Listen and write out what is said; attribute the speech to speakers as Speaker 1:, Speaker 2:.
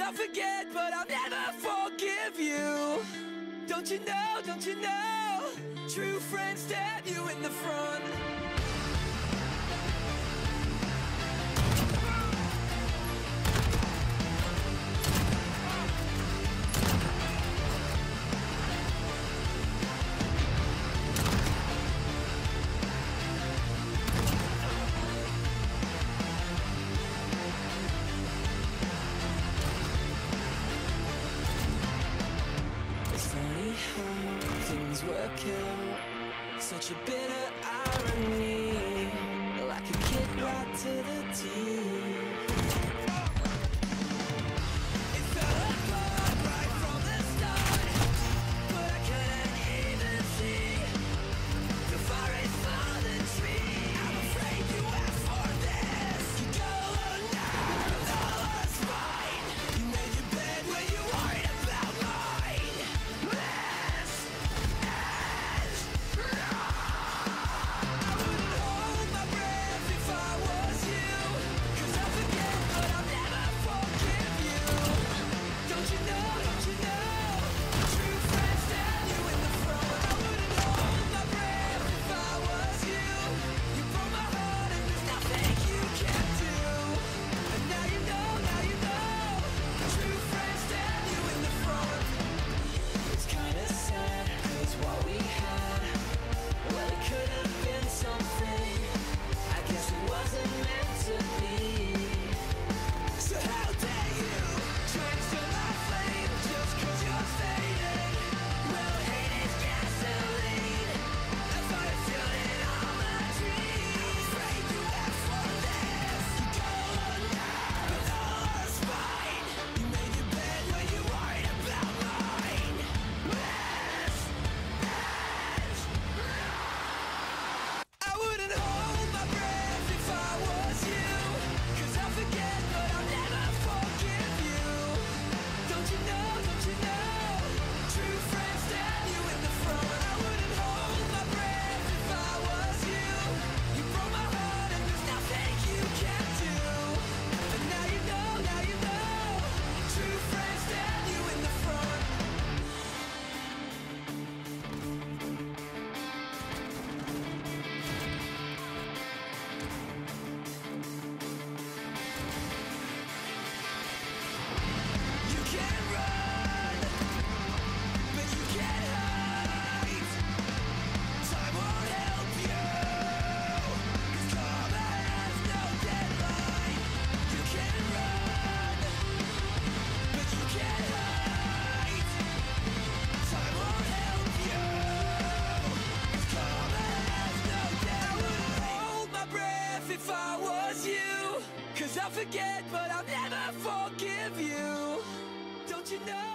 Speaker 1: I'll forget, but I'll never forgive you. Don't you know, don't you know? True friends stab you in the front. working. Such a bitter irony, like a kick right to the teeth. I'll forget, but I'll never forgive you. Don't you know?